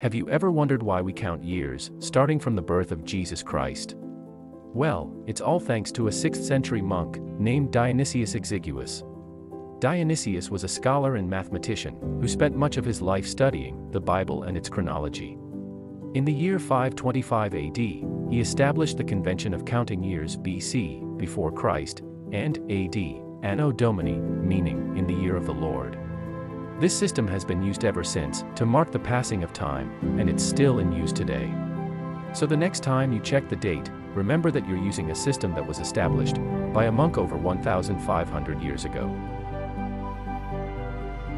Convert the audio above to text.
Have you ever wondered why we count years, starting from the birth of Jesus Christ? Well, it's all thanks to a 6th century monk, named Dionysius Exiguus. Dionysius was a scholar and mathematician, who spent much of his life studying the Bible and its chronology. In the year 525 AD, he established the convention of counting years BC, before Christ, and AD, Anno Domini, meaning, in the year of the Lord. This system has been used ever since, to mark the passing of time, and it's still in use today. So the next time you check the date, remember that you're using a system that was established by a monk over 1,500 years ago.